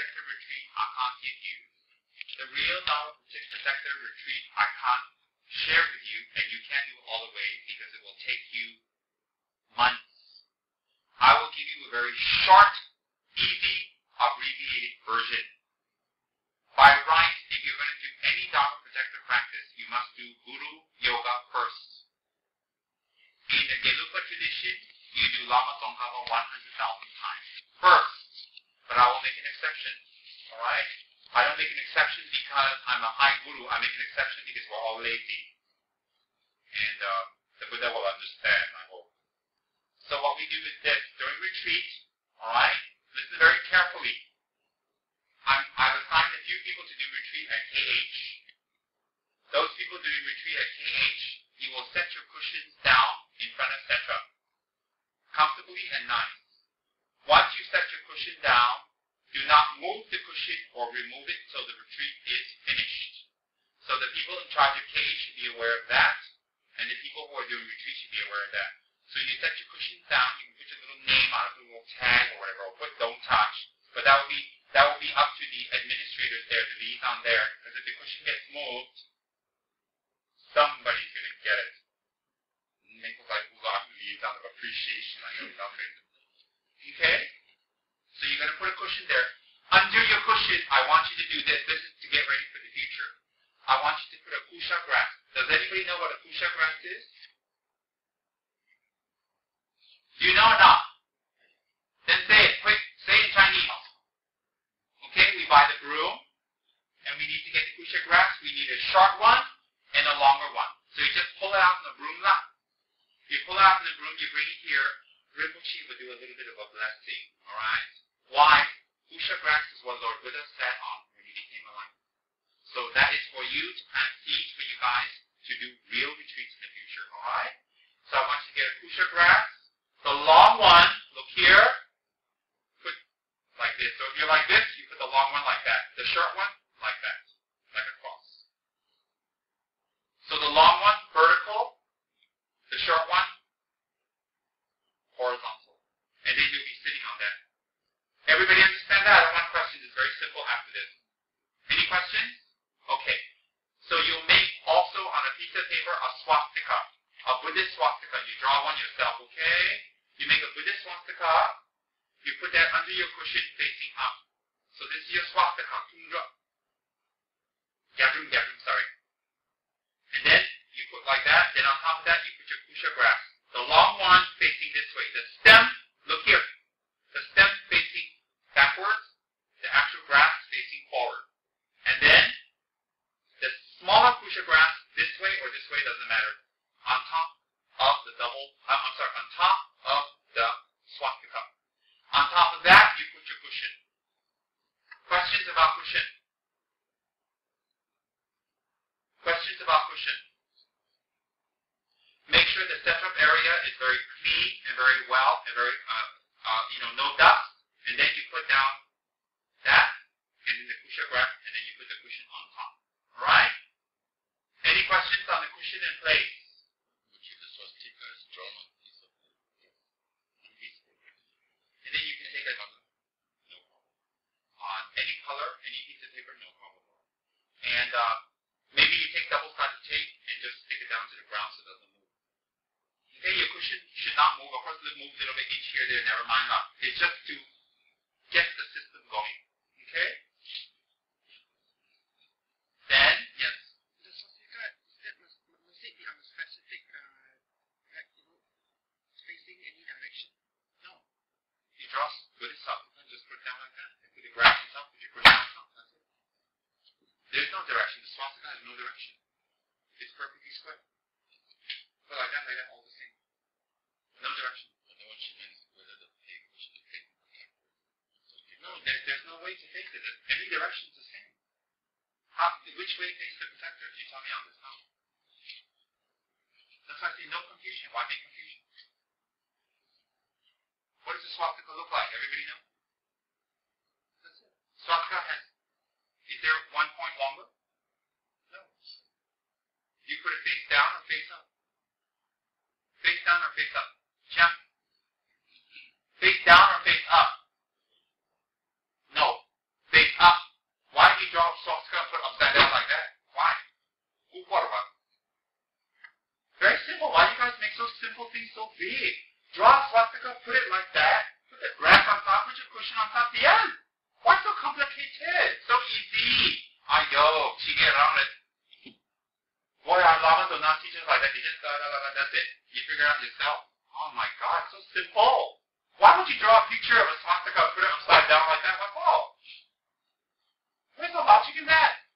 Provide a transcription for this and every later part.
Protector retreat I can't give you. The real Dharma Protector retreat I can't share with you, and you can't do it all the way because it will take you months. I will give you a very short, easy, abbreviated version. By right, if you're going to do any Dharma Protector practice, you must do Guru Yoga first. In the Gelugpa tradition, you do Lama Tsongkhapa 100,000 times first. But I will make an exception. Alright? I don't make an exception because I'm a high guru. I make an exception because we're all lazy. And uh, the Buddha will understand, I hope. So what we do is this. During retreat, alright, listen very carefully. I'm, I've assigned a few people to do retreat at KH. Those people doing retreat at KH, you will set your cushions down in front of Setrap. Comfortably and nice. Once you set your cushion down, do not move the cushion or remove it till the retreat is finished. So the people in charge of KH should be aware of that, and the people who are doing retreat should be aware of that. So you set your cushions down, you can put your little name on it, a little tag or whatever, or put don't touch. But that will be that will be up to the administrators there, the liaison there, because if the cushion gets moved, somebody's gonna get it. Make like appreciation, I know nothing. Okay? So you're going to put a cushion there. Under your cushion, I want you to do this. This is to get ready for the future. I want you to put a kusha grass. Does anybody know what a kusha grass is? You know or not? Then say it quick. Say it in Chinese. Okay, we buy the broom, and we need to get the kusha grass. We need a short one and a longer one. So you just pull it out in the broom lap. You pull it out in the broom, you bring it here, Rinpoche would do a little bit of a blessing, alright? Why? Kusha grass is what Lord Buddha sat on when he became alive. So that is for you to plant seeds for you guys to do real retreats in the future, alright? So I want you to get a Kusha grass. The long one, look here, put like this. So if you're like this, you put the long one like that. The short one, You draw a picture of a swastika and put it upside down like that? Like, oh, whoa. Where's the logic in that?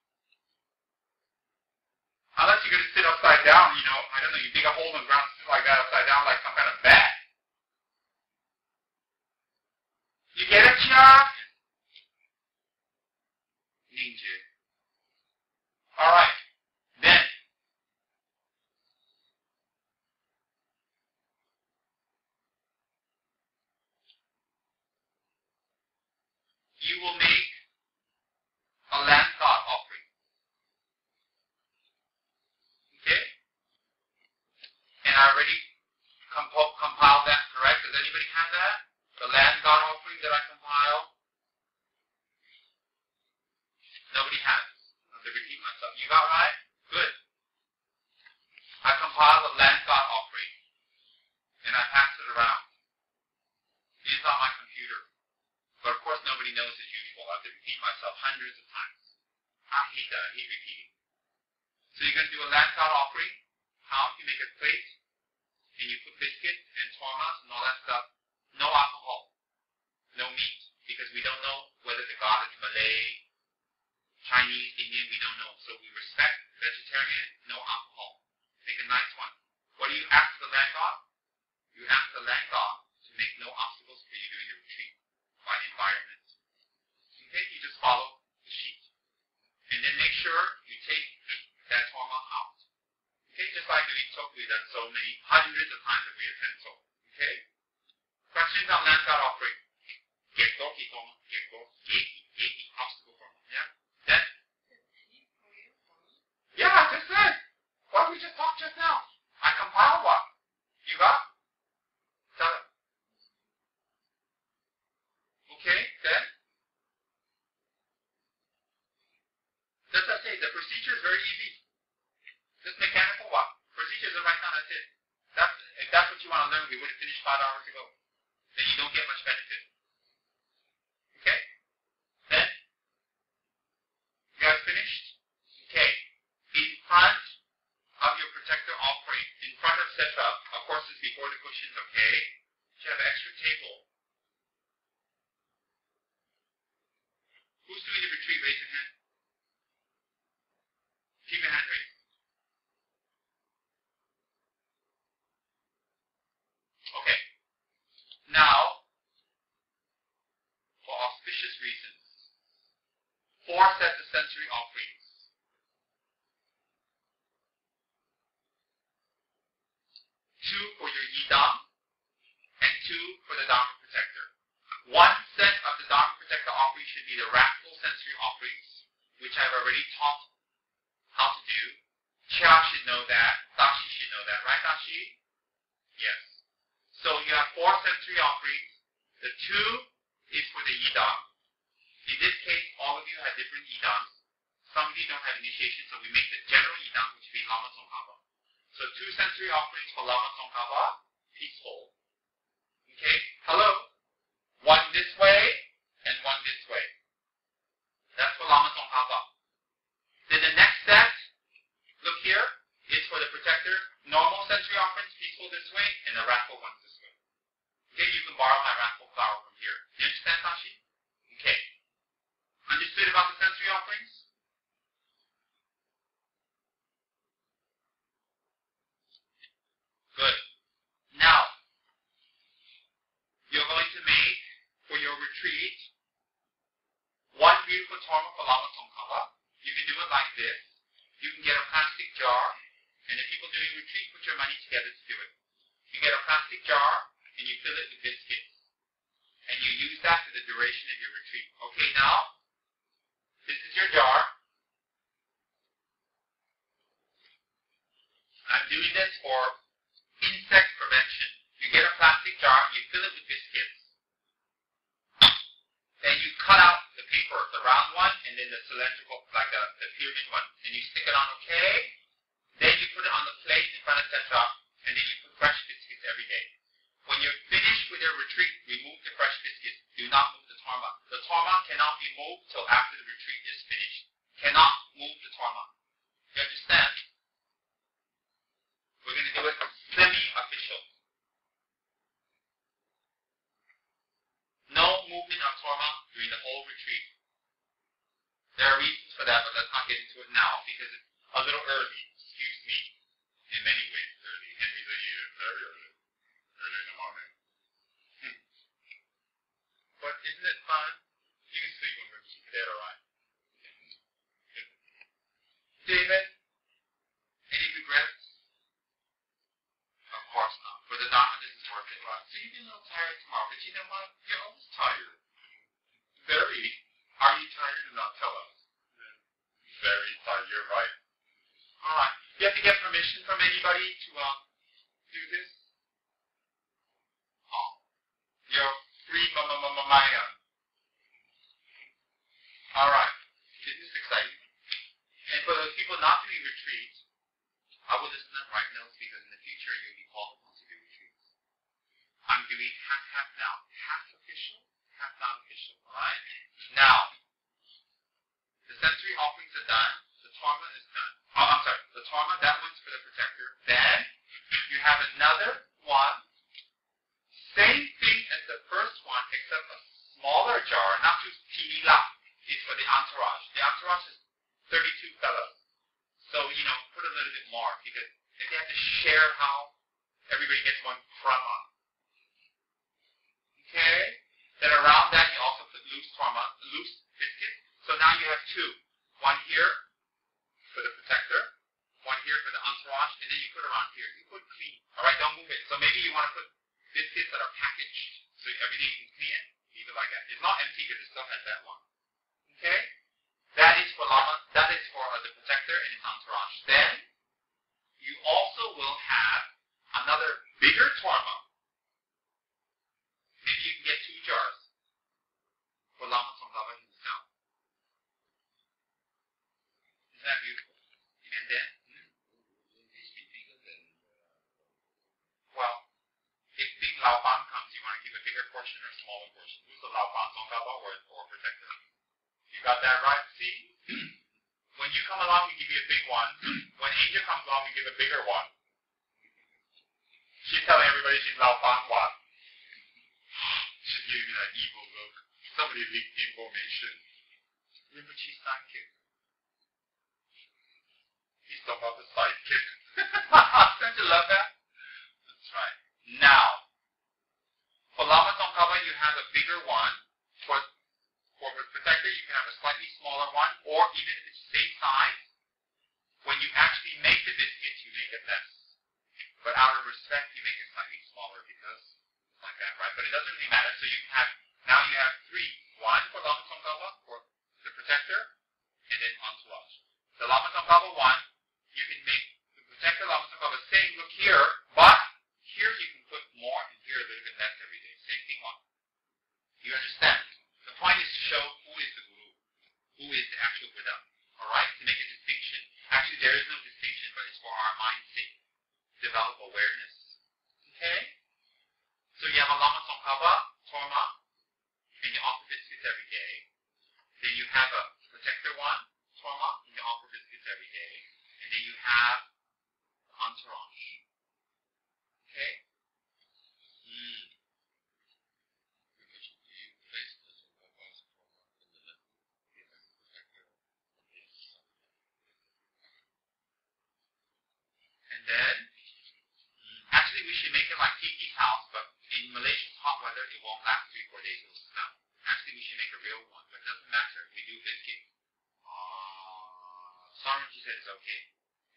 Unless you're going to sit upside down, you know, I don't know, you dig a hole in the ground and sit like that upside down like some kind of bat. this week in the raffle one. everything right. So you didn't know tired tomorrow, but you know what? You're always tired. Very. Are you tired and not tell us? Very tired. You're right. All right. You have to get permission from anybody to uh, Got that right? See, when you come along, we give you a big one. when Angel comes along, we give a bigger one. She's telling everybody she's Lao Fan Hua. She's giving me that evil look. Somebody leaked information. Remember she's sidekick. He's talking about the sidekick. Don't you love that? Some he said is okay.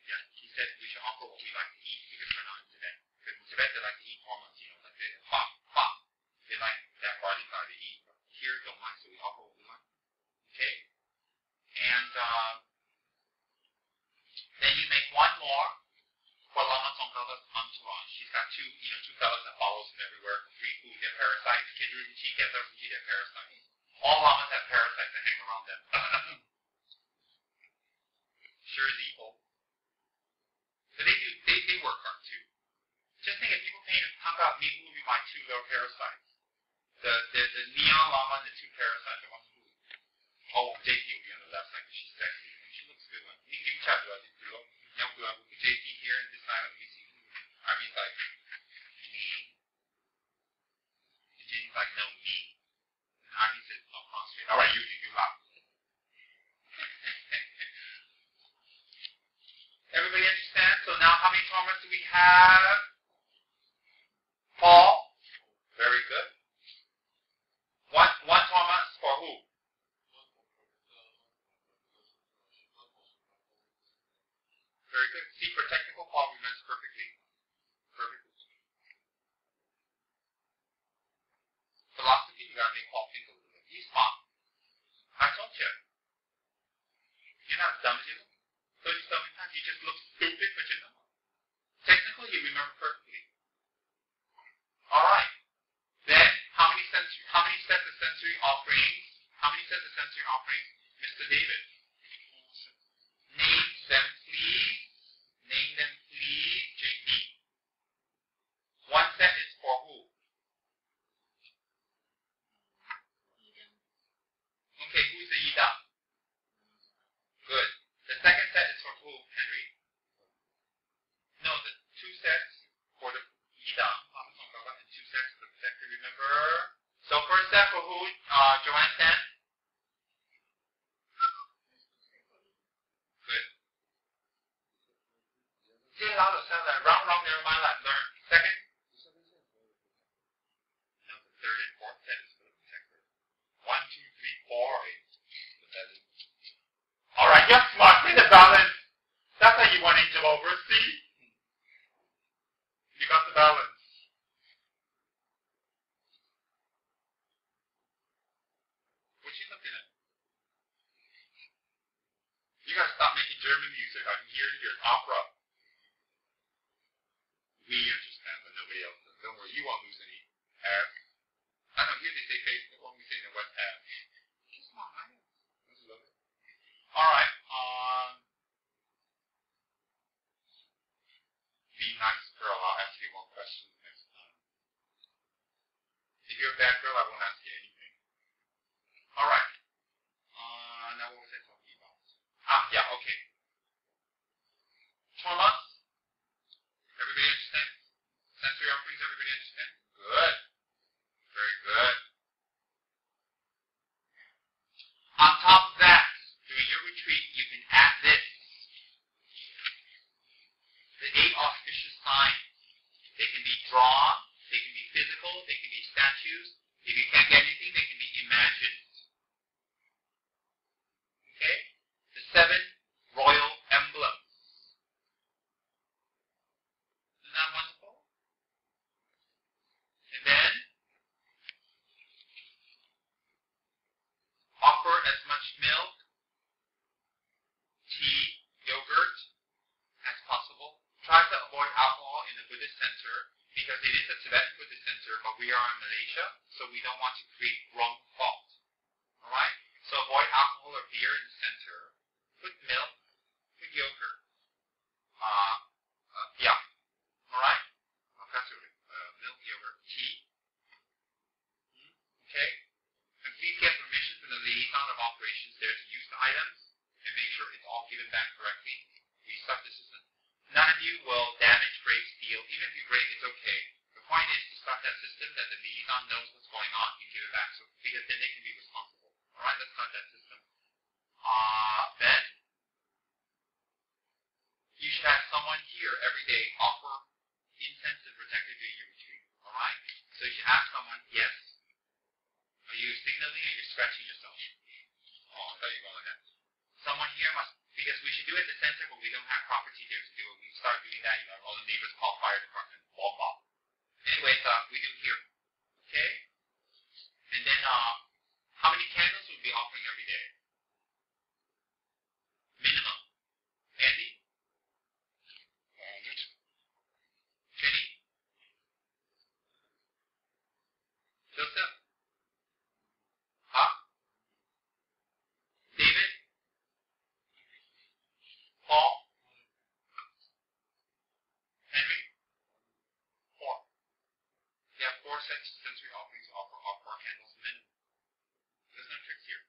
Yeah, he said we should offer what we like to eat because we're not today. Because in Tibet they like to eat almonds, you know, like they, fuck. issues sensor sensory offerings offer off-bar handles minimum. There's no tricks here.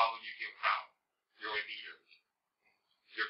Following you feel proud. You're a leader. You're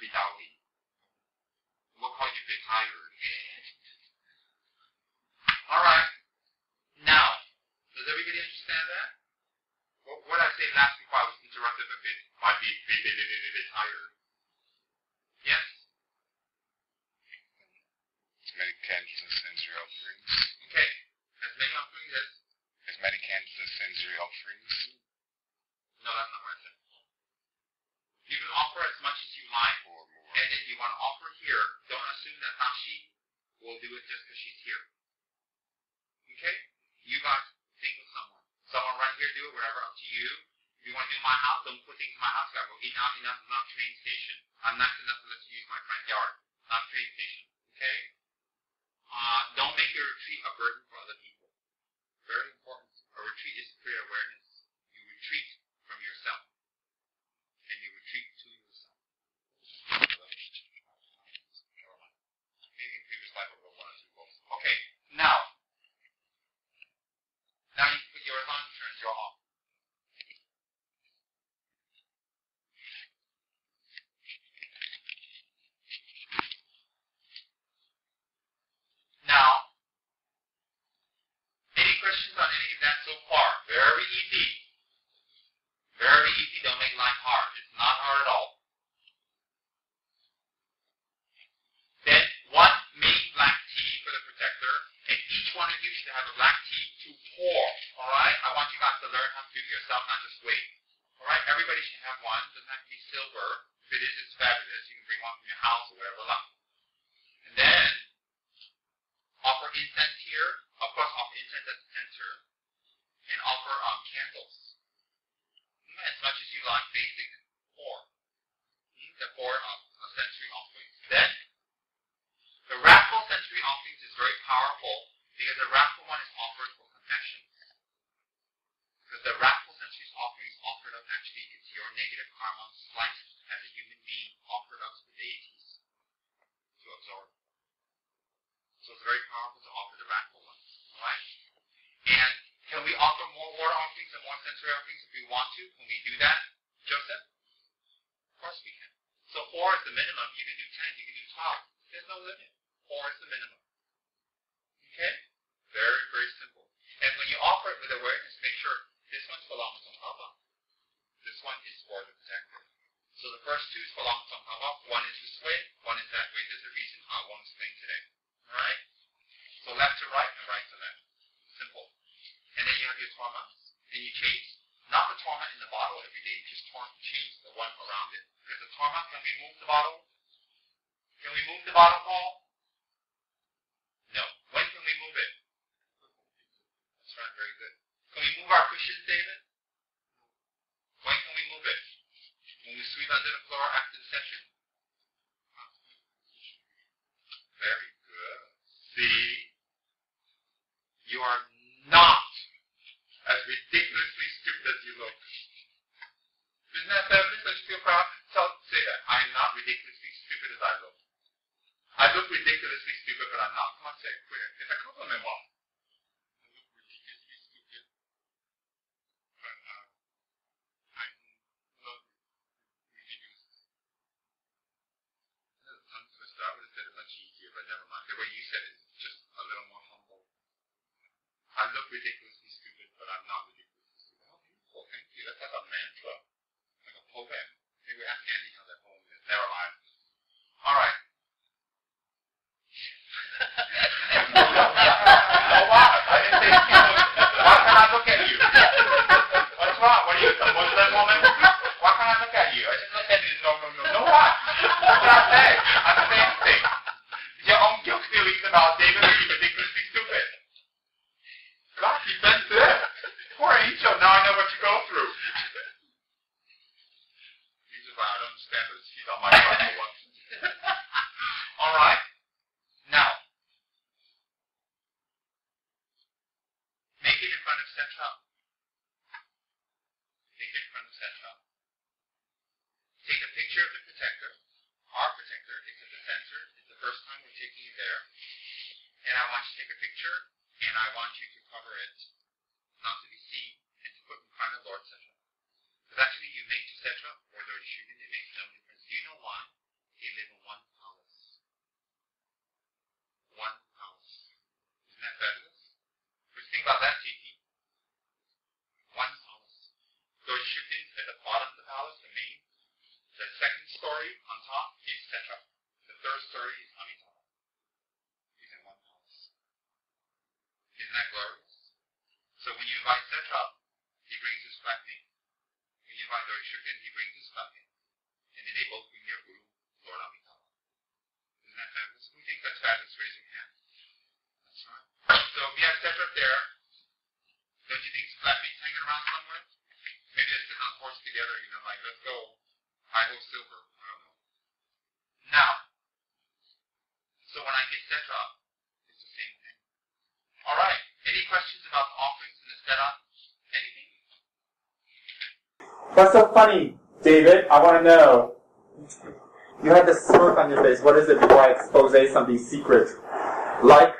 not much they quit. It's a compliment one. So when you invite Setrap, he brings his flatmate. When you invite Lord Shugden, he brings his flatmate. And then they both bring their guru, Lord Amitabha. Isn't that fabulous? Who thinks that's fabulous? Raise your hand. That's right. So if you have Setrap up there, don't you think his flatmate's hanging around somewhere? Maybe they're sitting on a horse together, you know, like, let's go. I go silver. I don't know. Now, so when I get Setrap, it's the same thing. All right. Any questions about the offerings and the setup? Anything? What's so funny, David? I want to know. You had this smirk on your face. What is it before I expose something secret? Like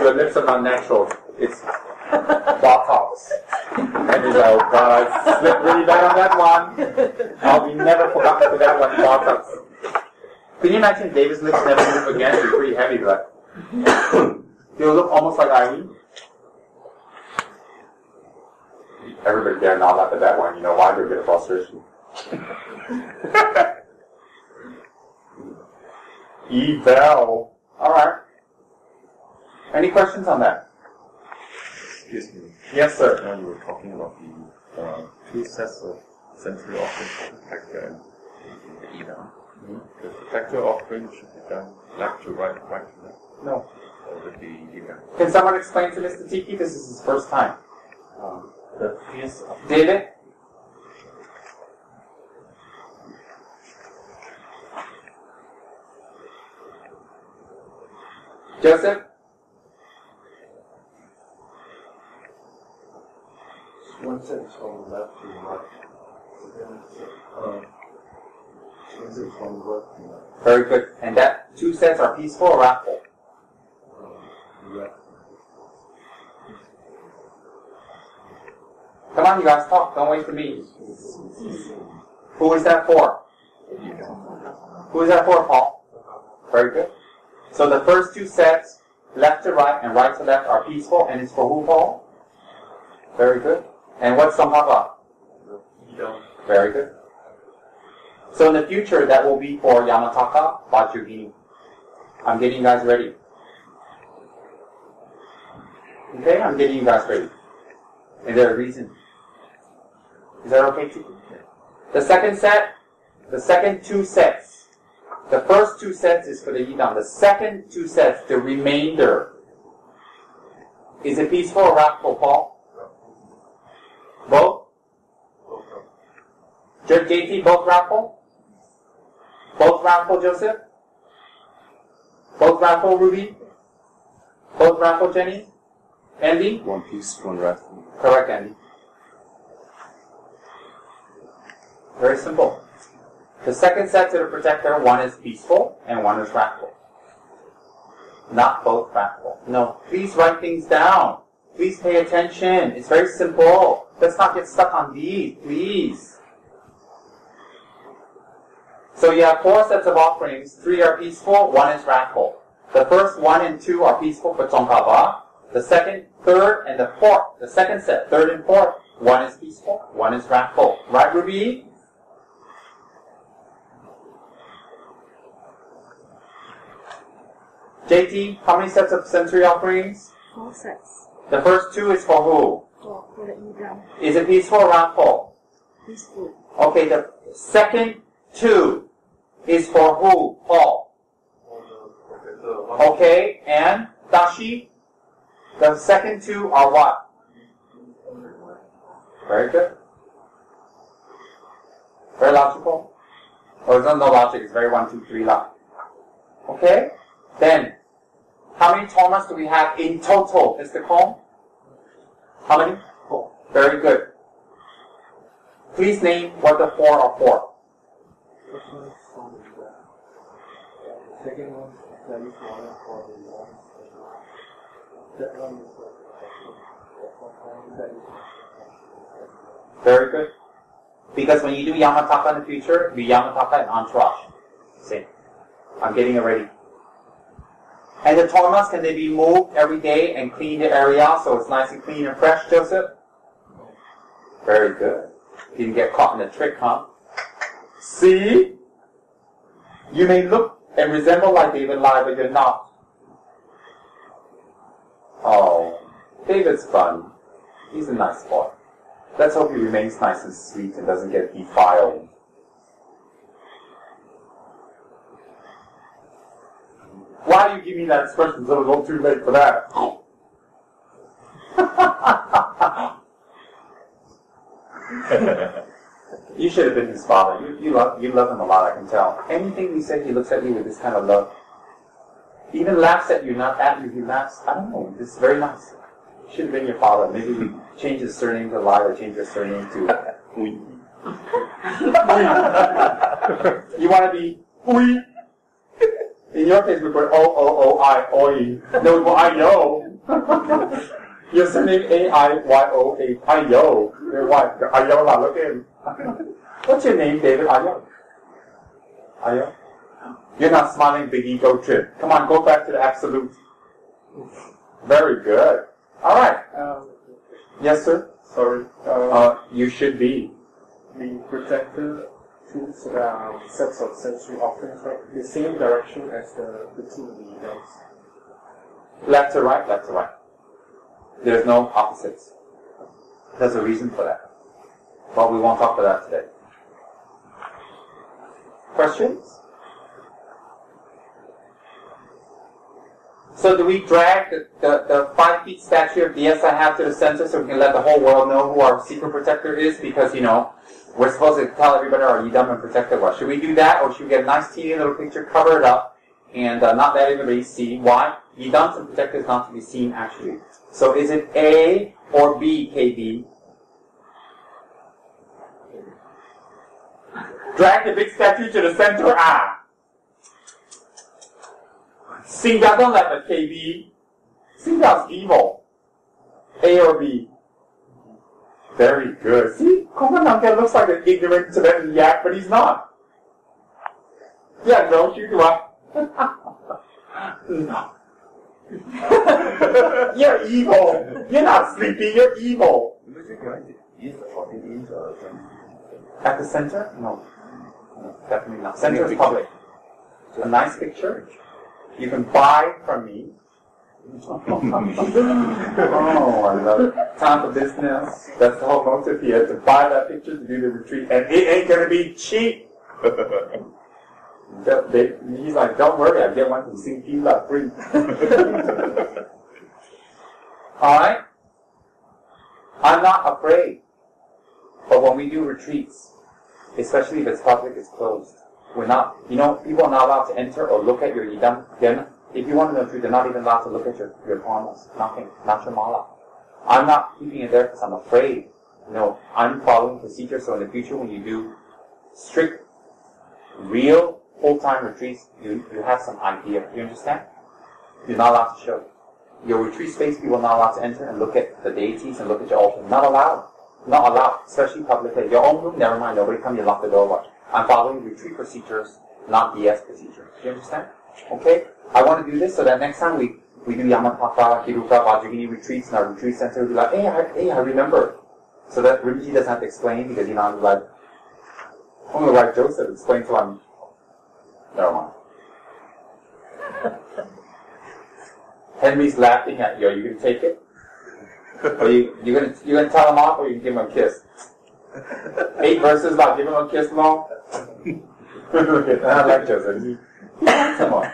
your lips are not natural. It's Botox. And he's like, god, I slipped really bad on that one. I'll be never forgotten for that one, Botox. Can you imagine David's lips never move again? Be pretty heavy, but he'll look almost like Irene. Everybody dare not laugh at that one. You know why? They're a frustration. Eval. All right. Any questions on that? Excuse me. Yes, sir. When you were talking about the uh, two sets of sensory offerings for protector and the Yidam, the protector offering should be done left to right, right to left, No. or would be Yidam. Can someone explain to Mr. Tiki? This is his first time. Um, the fierce of David? Joseph? One set is from the left to the right. One set from the left to the right. Very good. And that two sets are peaceful or wrathful? Uh, left. Come on, you guys, talk. Don't wait for me. Who is that for? Who is that for, Paul? Very good. So the first two sets, left to right and right to left, are peaceful, and it's for who, Paul? Very good. And what's Samhava? Very good. So in the future, that will be for Yamantaka, Vajrayogini. I'm getting you guys ready. Okay, I'm getting you guys ready. Is there a reason. Is that okay to The second set, the second two sets. The first two sets is for the Yidam. The second two sets, the remainder. Is it peaceful or wrathful, Paul? Both? J- JT, both wrathful? Both wrathful, Joseph? Both wrathful, Ruby? Both wrathful, Jenny? Andy? one piece, one wrathful. Correct, Andy. Very simple. The second set to the protector, one is peaceful and one is wrathful. Not both wrathful. No, please write things down. Please pay attention. It's very simple. Let's not get stuck on these, please. So you have four sets of offerings. Three are peaceful, one is wrathful. The first one and two are peaceful for Tsongkhapa. The second, third, and the fourth, the second set, third and fourth, one is peaceful, one is wrathful. Right, Ruby? JT, how many sets of sensory offerings? Four sets. The first two is for who? For, for the Yidam. Is it peaceful or wrathful? Peaceful. Okay, the second two is for who? Paul. Okay, and Dashi? The second two are what? Very good. Very logical. Or it's not no logic, it's very one, two, three logic. Okay? Then, how many tormas do we have in total, Mr. Kong? How many? Four. Very good. Please name what the four are for. First one is from the second one is one for the one. That one is is Very good. Because when you do Yamantaka in the future, you Yamantaka and entourage. Same. I'm getting it ready. And the tormas, can they be moved every day and clean the area so it's nice and clean and fresh, Joseph? Very good. Didn't get caught in the trick, huh? See? You may look and resemble like David Lai, but you're not. Oh, David's fun. He's a nice boy. Let's hope he remains nice and sweet and doesn't get defiled. Why do you give me that expression so it's all too late for that? you should have been his father. You, you, love, you love him a lot, I can tell. Anything he said, he looks at you with this kind of love. He even laughs at you, not at you. He laughs. I don't know. This is very nice. Should have been your father. Maybe we change his surname to Lai or change his surname to Hui. you want to be Hui? In your case, we put O O O I Oi. No, we put I Yo. Your surname A I Y O A I Yo. Why? Ayo lah, look at him. What's your name, David? Ayo. Ayo. You're not smiling, big ego trip. Come on, go back to the absolute. Very good. All right. um, Yes, sir. sorry. Uh, Uh, you should be. the projector two um, sets of sensory offerings, right? The same direction as the, the two of the events. Left to right, left to right. There's no opposites. There's a reason for that. But we won't talk about that today. Questions? So do we drag the, the, the five feet statue of DS I have to the center so we can let the whole world know who our secret protector is? Because, you know, we're supposed to tell everybody, are you dumb and protected? What? Should we do that or should we get a nice teeny little picture, cover it up, and uh, not let anybody see? Why? You dumb and protector is not to be seen actually. So is it A or B, KB? Drag the big statue to the center, ah. Singa, don't let the KB. Singa's evil. A or B? Very good. See, Komananke looks like an ignorant Tibetan yak, but he's not. Yeah, no, you do I? no. you're evil. You're not sleepy, you're evil. Was it going to use the 14 inch or something? At the center? No. No, definitely not. Center is public. A nice picture. You can buy from me. Oh, I love it. Time for business. That's the whole motive here, to buy that picture to do the retreat. And it ain't gonna be cheap. They- he's like, don't worry, I get one from Pila free. Alright? I'm not afraid. But when we do retreats, especially if it's public, it's closed. We're not, you know, people are not allowed to enter or look at your yidam. If you want to know truth, they're not even allowed to look at your, your palmas. Nothing. Not your mala. I'm not keeping it there because I'm afraid. No, I'm following procedure so in the future when you do strict, real, full-time retreats, you, you have some idea. Do you understand? You're not allowed to show. Your retreat space, people are not allowed to enter and look at the deities and look at your altar. Not allowed. Not allowed, especially publicly. Your own room, never mind. Nobody come, you lock the door, watch. I'm following retreat procedures, not DS procedures. Do you understand? Okay? I want to do this so that next time we, we do Yamantaka, Heruka, Vajrayogini retreats in our retreat center, we'll be like, hey, I, hey, I remember. So that Rinpoche doesn't have to explain because, you know, I'm like, I'm going to write Joseph, explain to him. Never mind. Henry's laughing at you. Are you going to take it? or you, you're going to, you're to tell him off or you can give him a kiss? Eight verses about giving him a kiss long? I like Joseph. Handsome one.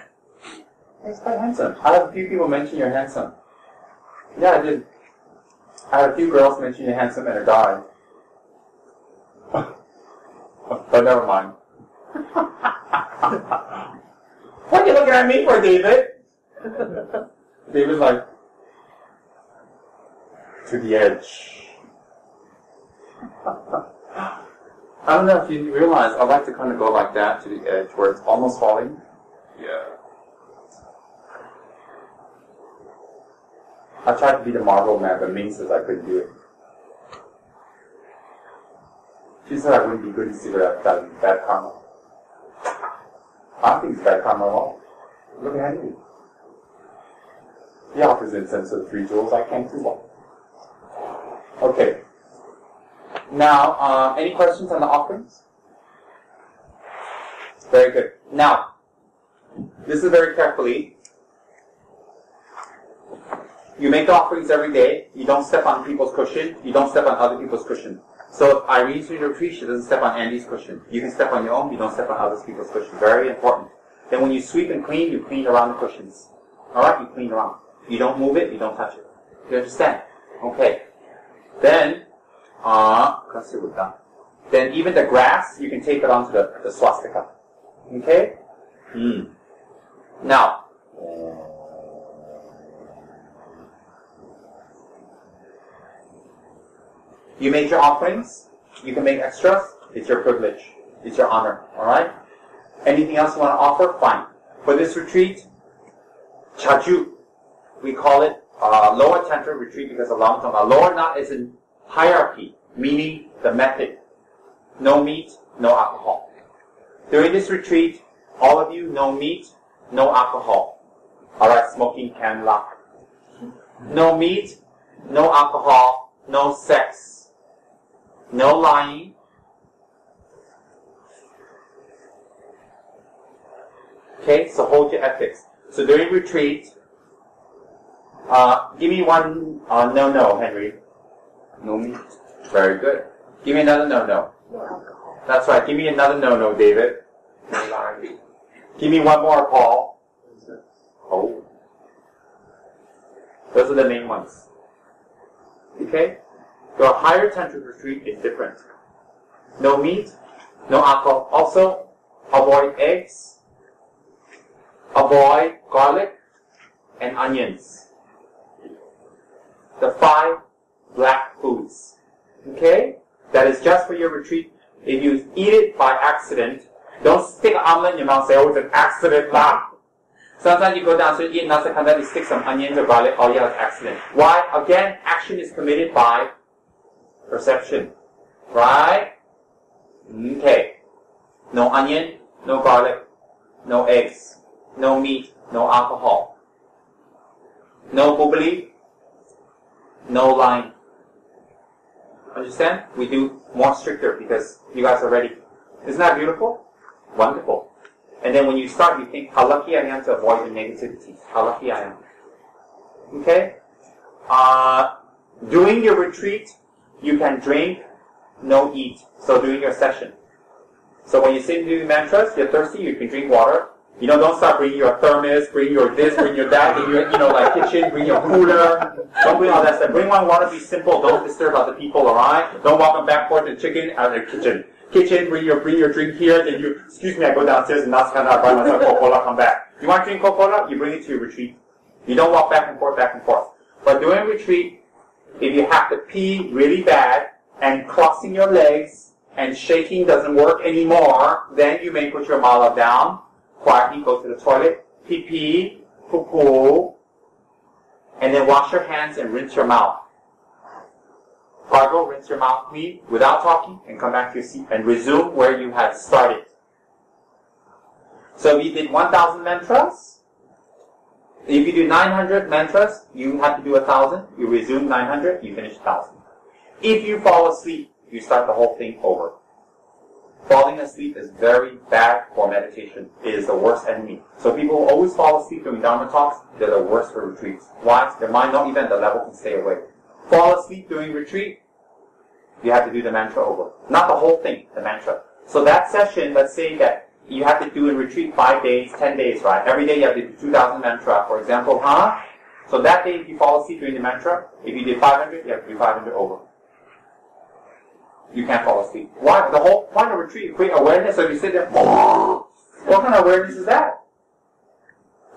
He's quite handsome. I have a few people mention you're handsome. Yeah, I did. I had a few girls mention you're handsome and a guy. but never mind. what are you looking at me for, David? David's like, to the edge. I don't know if you realize, I like to kind of go like that to the edge where it's almost falling. Yeah. I tried to be the Marvel man, but Ming says I couldn't do it. She said I wouldn't be good in cigarette that bad karma. I don't think it's bad karma at all. Look at you. He offers incense of three jewels, I can't do one. Okay. Now, uh, any questions on the offerings? Very good. Now, listen very carefully. You make offerings every day. You don't step on people's cushion. You don't step on other people's cushion. So if Irene's in retreat, she doesn't step on Andy's cushion. You can step on your own. You don't step on other people's cushion. Very important. Then when you sweep and clean, you clean around the cushions. All right, you clean around. You don't move it. You don't touch it. You understand? Okay. Then, uh, let's see what done. then even the grass, you can take it onto the, the swastika. Okay? Hmm. Now, you make your offerings. You can make extras. It's your privilege. It's your honor. All right? Anything else you want to offer? Fine. For this retreat, chaju, we call it uh, lower tantra retreat because of long term. Lower not is in hierarchy, meaning the method. No meat, no alcohol. During this retreat, all of you, no meat, no alcohol. Alright, smoking can lock. No meat, no alcohol, no sex, no lying. Okay, so hold your ethics. So during retreat, uh, give me one uh, no no, Henry. No meat. Very good. Give me another no no. No alcohol. That's right. Give me another no no, David. No lying. Give me one more, Paul. Oh. Those are the main ones. Okay? Your higher tantric retreat is different. No meat, no alcohol. Also, avoid eggs, avoid garlic and onions. The five black foods. Okay? That is just for your retreat. If you eat it by accident, don't stick an omelet in your mouth and say, oh, it's an accident. Sometimes you go downstairs, eat nasi kandar, you stick some onions or garlic, oh yeah, it's accident. Why? Again, action is committed by perception. Right? Okay. No onion, no garlic, no eggs, no meat, no alcohol. No bubbly, no lying. Understand? We do more stricter because you guys are ready. Isn't that beautiful? Wonderful. And then when you start, you think, how lucky I am to avoid the negativity. How lucky I am. Okay? Uh, during your retreat, you can drink, no eat. So during your session. So when you sit and do the mantras, you're thirsty, you can drink water. You know, don't start bringing your thermos, bring your this, bring your that, bring your, you know, like kitchen, bring your cooler. Don't bring all that stuff. Bring one water, be simple. Don't disturb other people, alright? Don't walk them back forth the chicken out of the kitchen. Kitchen, bring your, bring your drink here, then you, excuse me, I go downstairs and that's kind of buy myself Coca-Cola, come back. You want to drink Coca-Cola? You bring it to your retreat. You don't walk back and forth, back and forth. But during retreat, if you have to pee really bad and crossing your legs and shaking doesn't work anymore, then you may put your mala down, quietly go to the toilet, pee pee, poo poo, and then wash your hands and rinse your mouth. Gargle, rinse your mouth clean without talking, and come back to your seat and resume where you had started. So we did 1,000 mantras. If you do 900 mantras, you have to do a thousand. You resume 900, you finish thousand. If you fall asleep, you start the whole thing over. Falling asleep is very bad for meditation. It is the worst enemy. So people always fall asleep during Dharma talks, they're the worst for retreats. Why? Their mind not even at the level can stay awake. Fall asleep during retreat, you have to do the mantra over. Not the whole thing, the mantra. So that session, let's say that you have to do in retreat five days, ten days, right? Every day you have to do 2,000 mantra, for example, huh? So that day if you fall asleep during the mantra, if you did 500, you have to do 500 over. You can't fall asleep. Why? The whole point of retreat is create awareness, so if you sit there, what kind of awareness is that?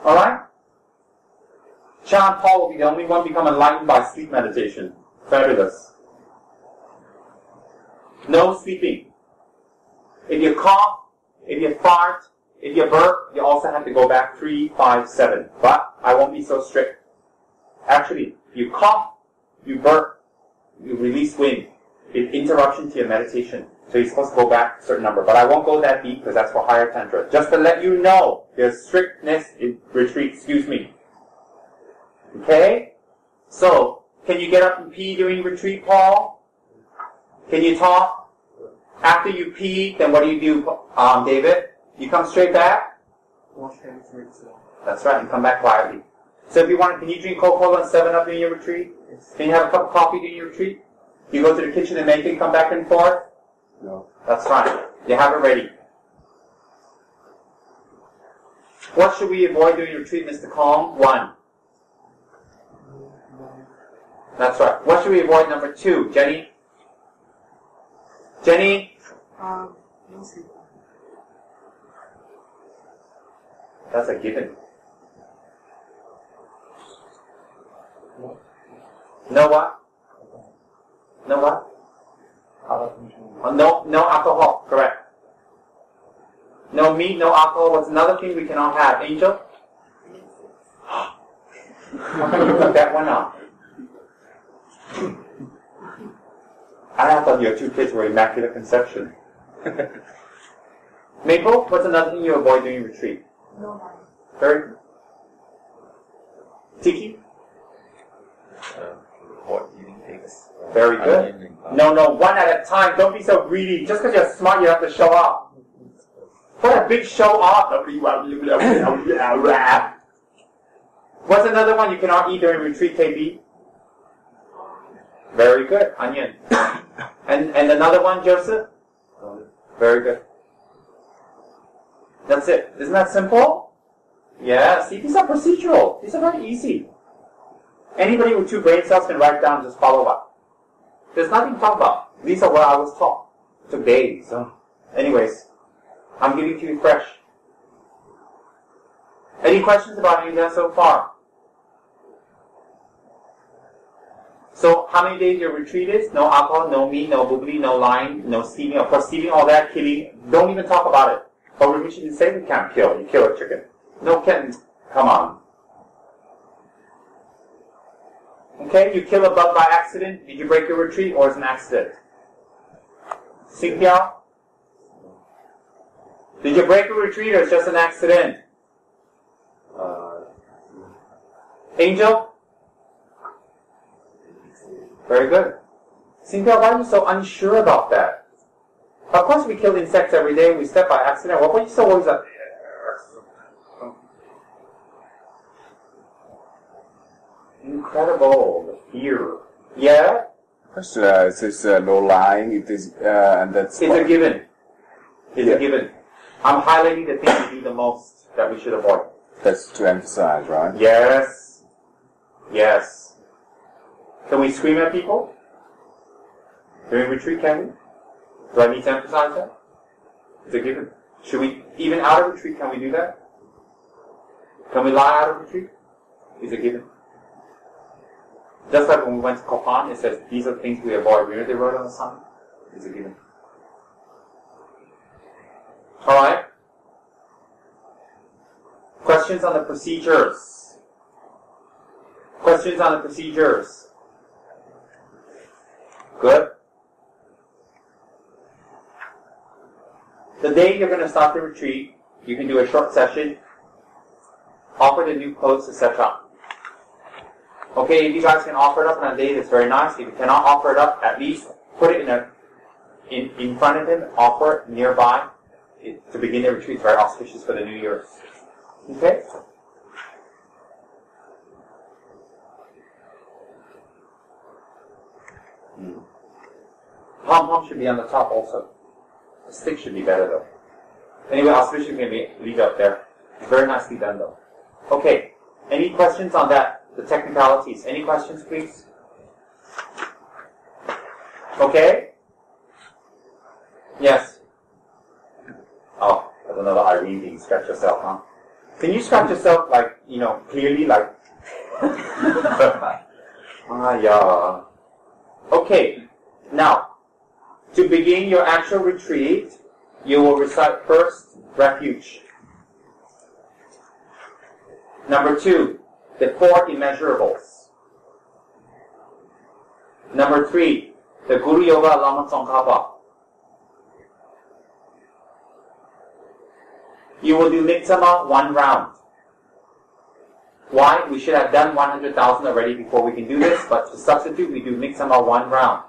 Alright? John Paul will be the only one become enlightened by sleep meditation. Fabulous. No sleeping. If you cough, if you fart, if you burp, you also have to go back three, five, seven. But I won't be so strict. Actually, you cough, you burp, you release wind. It's interruption to your meditation. So you're supposed to go back a certain number. But I won't go that deep because that's for higher tantra. Just to let you know, there's strictness in retreat. Excuse me. Okay? So, can you get up and pee during retreat, Paul? Can you talk? After you pee, then what do you do, um, David? You come straight back? Wash hands, rinse. That's right, and come back quietly. So if you want, can you drink Coca-Cola and 7-Up during your retreat? Yes. Can you have a cup of coffee during your retreat? You go to the kitchen and make it, come back and forth? No. That's right. You have it ready. What should we avoid during your retreat, Mr. Kong? One. That's right. What should we avoid? Number two. Jenny? Jenny? Um. That's a given. No what? No what? No, no alcohol. Correct. No meat, no alcohol. What's another thing we cannot have? Angel? How come you took that one out? I thought your two kids were immaculate conception. Maple, what's another thing you avoid during retreat? No lie. Very good. Tiki? Uh, what eating eggs? Very good. Onion and garlic. No, no, one at a time. Don't be so greedy. Just because you're smart, you have to show off. What a big show off. What's another one you cannot eat during retreat, KB? Very good. Onion. And and another one, Joseph? Very good. That's it. Isn't that simple? Yeah, see, these are procedural. These are very easy. Anybody with two brain cells can write down, just follow up. There's nothing to talk about. These are what I was taught. Took days. So. Anyways, I'm giving to you fresh. Any questions about any of that so far? So how many days your retreat is? No alcohol, no meat, no boobly, no lying, no stealing. Of course, stealing, all that, killing. Don't even talk about it. But we didn't say we can't kill. You kill a chicken. No can. Come on. Okay, you kill a bug by accident. Did you break your retreat or it's an accident? Singpyo? Did you break a retreat or it's just an accident? Uh, Angel? Very good. Singpyo, why are you so unsure about that? Of course we kill insects every day, we step by accident. What were you so always like, Incredible. The fear. Yeah? First, uh, it says uh, no lying. It is, uh, and that's It's a given. It's Yeah. a given. I'm highlighting the things we do the most that we should avoid. that's to emphasize, right? Yes. Yes. Can we scream at people? During retreat, can we? Do I need to emphasize that? It's a given. Should we, even out of retreat, can we do that? Can we lie out of retreat? It's a given. Just like when we went to Kopan, it says these are things we avoid. Remember they wrote on the sign? It's a given. Alright? Questions on the procedures? Questions on the procedures? Good. The day you're going to start the retreat, you can do a short session. offer the new clothes, etc. Okay, if you guys can offer it up on a day, that's very nice. If you cannot offer it up, at least put it in a in, in front of him, offer it nearby. It, to begin the retreat very auspicious for the New Year. Okay? Pom pom should be on the top also. The stick should be better though. Anyway, auspicious can maybe leave it up there. Very nicely done though. Okay. Any questions on that? The technicalities. Any questions, please? Okay? Yes. Oh, that's another Irene thing. Scratch yourself, huh? Can you scratch yourself like, you know, clearly like Ah yeah. Okay. Now, to begin your actual retreat, you will recite first refuge. Number two, the four immeasurables. Number three, the Guru Yoga Lama Tsongkhapa. You will do Migtsema one round. Why? We should have done 100,000 already before we can do this, but to substitute, we do Migtsema one round.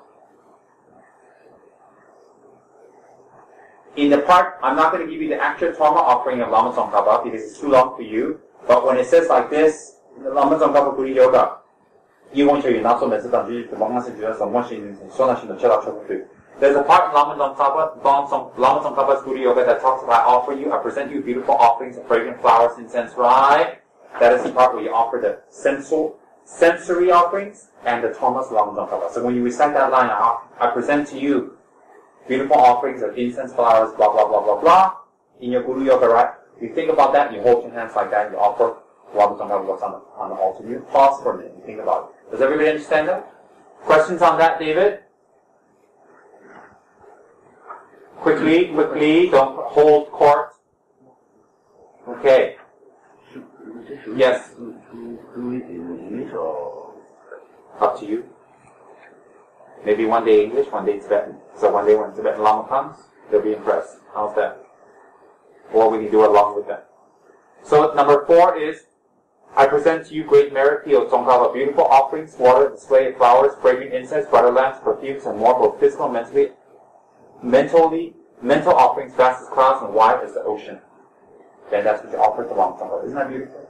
in the part, I'm not going to give you the actual torma offering of Lama Tsongkhapa because it's too long for you. But when it says like this, Lama Tsongkhapa Guru Yoga, there's a part in Lama Tsongkhapa, Lama Tsongkhapa's Guru Yoga that talks about I offer you, I present you beautiful offerings of fragrant flowers, incense, rye. That is the part where you offer the sensual, sensory offerings and the tormas Lama Tsongkhapa. So when you recite that line, I, I present to you beautiful offerings of incense, flowers, blah, blah, blah, blah, blah, in your Guru Yoga, right? You think about that, you hold your hands like that, you offer Lama Tsongkhapa what's on the, on the altar. You pause for a minute, you think about it. Does everybody understand that? Questions on that, David? Quickly, quickly, don't hold court. Okay. Yes. Do it in English or Up to you. Maybe one day English, one day Tibetan. So one day when Tibetan Lama comes, they'll be impressed. How's that? Or we can do along with them. So number four is, I present to you great merit, Pio Tsongkhapa, beautiful offerings, water, display of flowers, fragrant incense, butter lamps, perfumes, and more, both physical and mentally, mentally, mental offerings, vast as clouds and wide as the ocean. Then that's what you offer to Lama Tsongkhapa. Isn't that beautiful?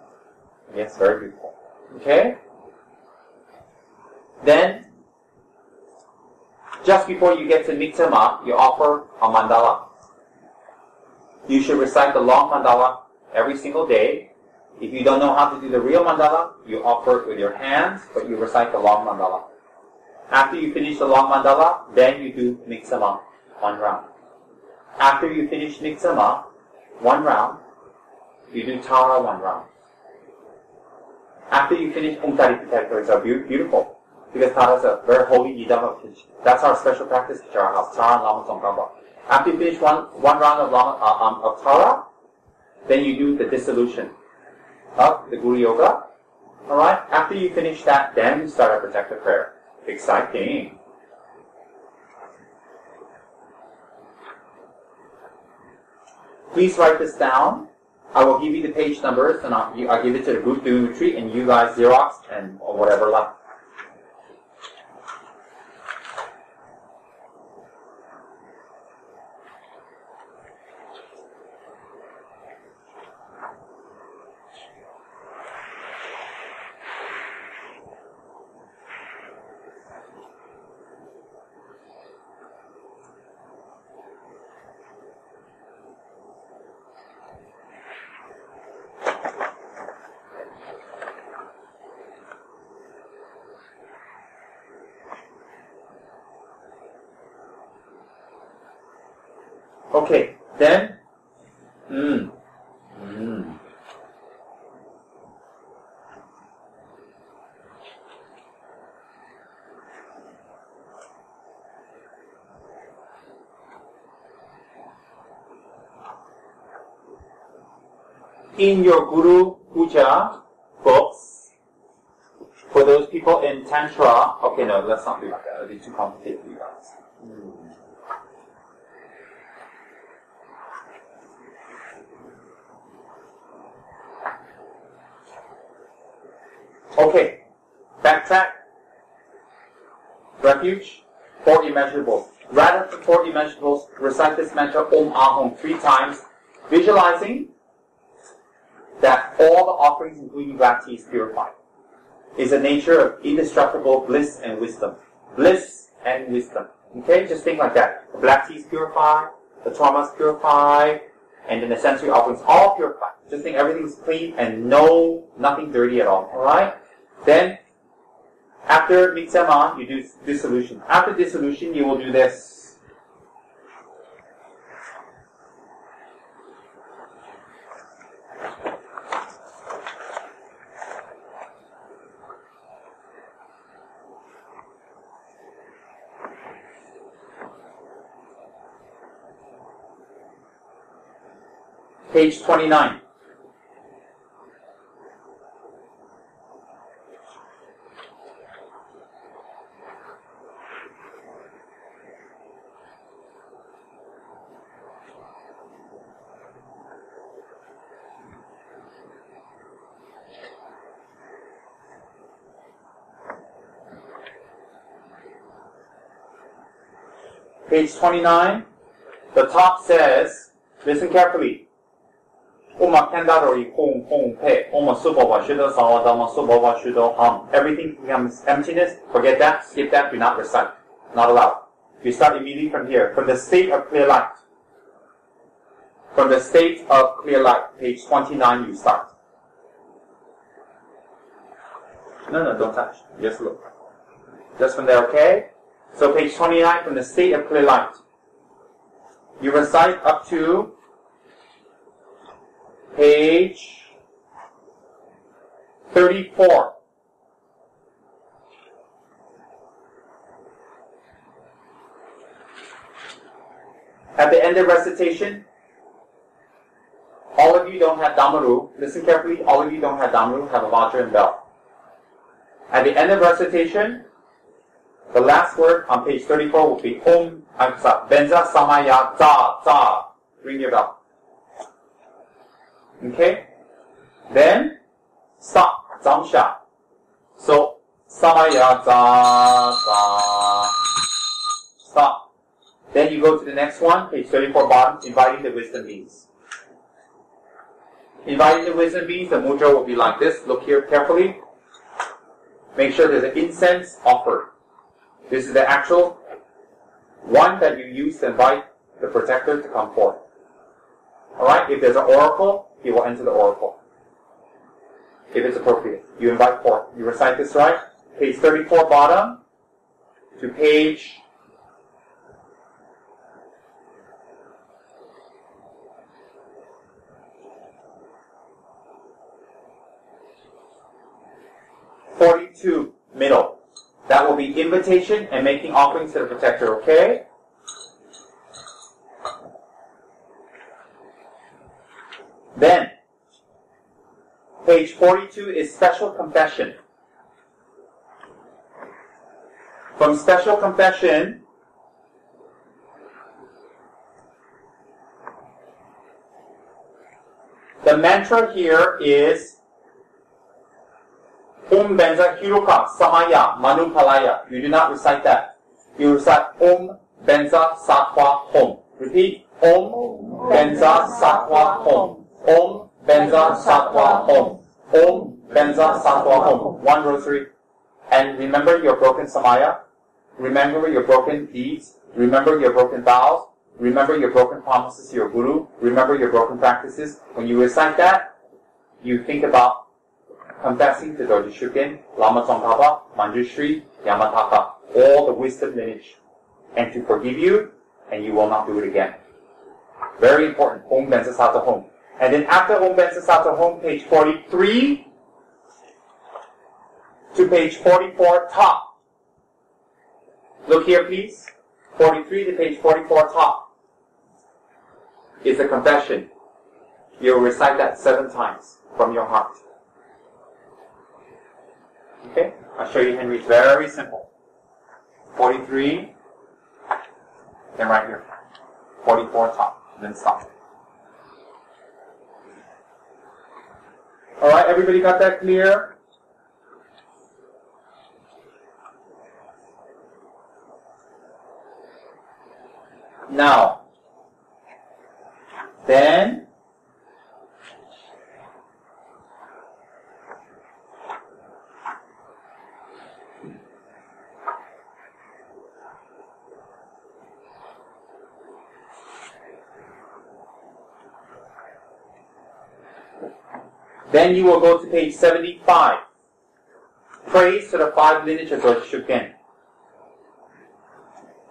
Yes, very beautiful. Okay? Then, just before you get to Migtsema, you offer a mandala. You should recite the long mandala every single day. If you don't know how to do the real mandala, you offer it with your hands, but you recite the long mandala. After you finish the long mandala, then you do Migtsema, one round. After you finish Migtsema, one round, you do Tara one round. After you finish Umtari it's beau- beautiful. Because Tara is a very holy yidam of Hajj. That's our special practice at our house, Tara and Lama Tsongkhapa. After you finish one, one round of, Lama, uh, um, of Tara, then you do the dissolution of the Guru Yoga. Alright? After you finish that, then you start a protective prayer. Exciting. Please write this down. I will give you the page numbers and I'll, I'll give it to the group doing retreat and you guys Xerox and or whatever left. Okay, then, mm, mm. In your Guru Puja books, for those people in Tantra, okay, no, let's not do that. That'll be too complicated for you guys. Okay, backtrack. Refuge, four immeasurables. Rather than four immeasurables, recite this mantra Om Ahom three times, visualizing that all the offerings, including black tea, is purified. Is a nature of indestructible bliss and wisdom. Bliss and wisdom. Okay, just think like that. The black tea is purified, the torma is purified, and then the sensory offerings all purified. Just think everything's clean and no nothing dirty at all. Alright? Then after mitzvah, you do dissolution. After dissolution, you will do this. Page 29. Page 29, the top says, listen carefully. Oma kendadori hong hong pe, oma subova shudo sawadama shudo. Everything becomes emptiness, forget that, skip that, do not recite. Not allowed. You start immediately from here, from the state of clear light. From the state of clear light, page 29 you start. No, no, don't touch. Just look. Just from there, okay? So page 29, from the state of clear light. You recite up to page 34. At the end of recitation, all of you don't have Damaru. Listen carefully. All of you don't have Damaru, have a Vajra and bell. At the end of recitation, the last word on page 34 will be Om, I'm Benza Samaya Za Za. Ring your bell. Okay? Then, Sa, Zamsha. So, Samaya Za Za. Stop. Then you go to the next one, page 34 bottom, inviting the wisdom beings. Inviting the wisdom beings, the mudra will be like this. Look here carefully. Make sure there's an incense offered. This is the actual one that you use to invite the protector to come forth. Alright, if there's an oracle, he will enter the oracle. If it's appropriate. You invite forth. You recite this right. Page 34 bottom to page Forty-two middle. That will be invitation and making offerings to the protector, okay? Then, page 42 is special confession. From special confession, the mantra here is Om Benza Heruka Samaya Manupalaya. You do not recite that. You recite Om Benza Satwa Hom. Repeat. Om Benza Satwa Hom. Om Benza Satwa Om. Om Benza Satwa Om. One rosary. And remember your broken Samaya. Remember your broken deeds. Remember your broken vows. Remember your broken promises to your Guru. Remember your broken practices. When you recite that, you think about confessing to Dorje Shugden, Lama Tsongkhapa, Manjushri, Yamantaka, all the wisdom lineage, and to forgive you, and you will not do it again. Very important. Om Benza Sata Home. And then after Om Bensa Sata Home, page 43 to page 44 top. Look here, please. 43 to page 44 top is a confession. You'll recite that seven times from your heart. Okay? I'll show you Henry. Very simple. 43, then right here. 44 top, then stop. All right, everybody got that clear? Now, then then you will go to page 75. Praise to the five lineages of Shugden.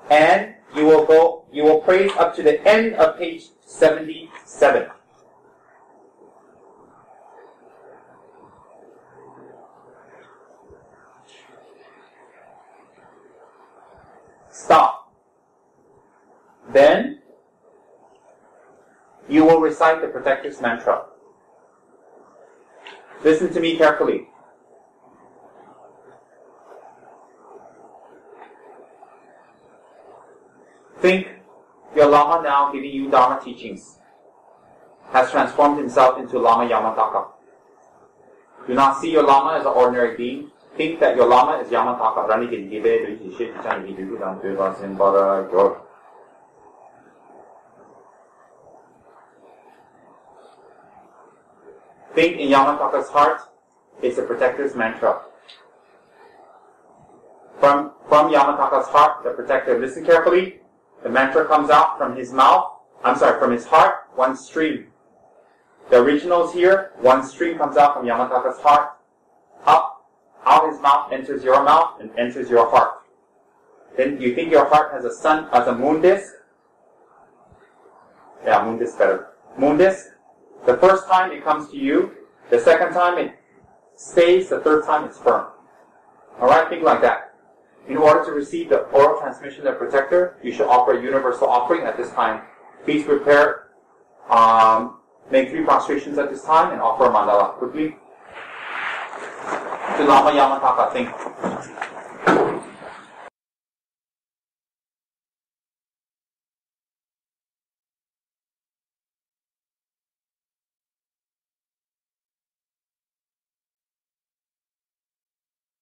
And you will go, you will praise up to the end of page 77. Stop. Then, you will recite the protector's mantra. Listen to me carefully. Think your Lama now giving you Dharma teachings has transformed himself into Lama Yamantaka. Do not see your Lama as an ordinary being. Think that your Lama is Yamantaka. Think in Yamantaka's heart is the protector's mantra. From, from Yamantaka's heart, the protector, listen carefully, the mantra comes out from his mouth, I'm sorry, from his heart, one stream. The original is here, one stream comes out from Yamantaka's heart, up, out his mouth, enters your mouth, and enters your heart. Then you think your heart has a sun, as a moon disk? Yeah, moon disk better. Moon disk, the first time it comes to you, the second time it stays, the third time it's firm. Alright, think like that. In order to receive the oral transmission of protector, you should offer a universal offering at this time. Please prepare, um, make three prostrations at this time and offer a mandala quickly. Yamantaka, think.